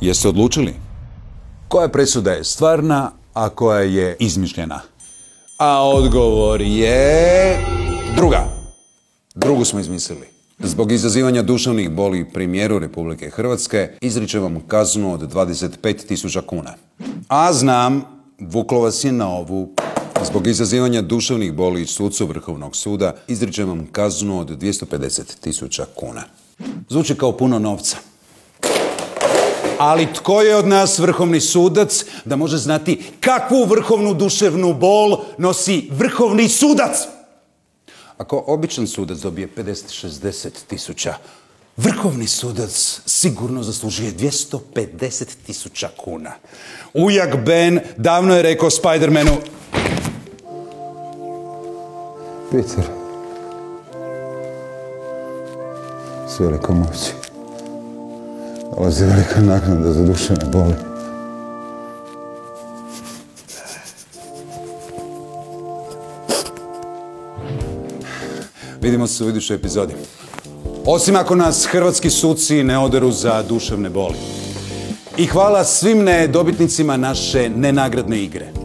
Jeste odlučili? Koja presuda je stvarna, a koja je izmišljena? A odgovor je... druga. Drugu smo izmislili. Zbog izazivanja duševnih boli premijeru Republike Hrvatske izričem vam kaznu od 25.000 kuna. A znam, vuklo vas je na ovu. Zbog izazivanja duševnih boli sucu Vrhovnog suda izričem vam kaznu od 250.000 kuna. Zvuči kao puno novca. Ali tko je od nas vrhovni sudac da može znati kakvu vrhovnu duševnu bol nosi vrhovni sudac? Ako običan sudac dobije 50-60 tisuća, vrhovni sudac sigurno zaslužuje 250 tisuća kuna. Ujak Ben davno je rekao Spidermanu Peter. S velikom moći. Dolazi velika naknada za duševne boli. Vidimo se u idućoj epizodi. Osim ako nas hrvatski suci ne oderu za duševne boli. I hvala svim nedobitnicima naše nenagradne igre.